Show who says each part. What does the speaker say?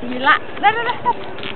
Speaker 1: 你啦，来来来。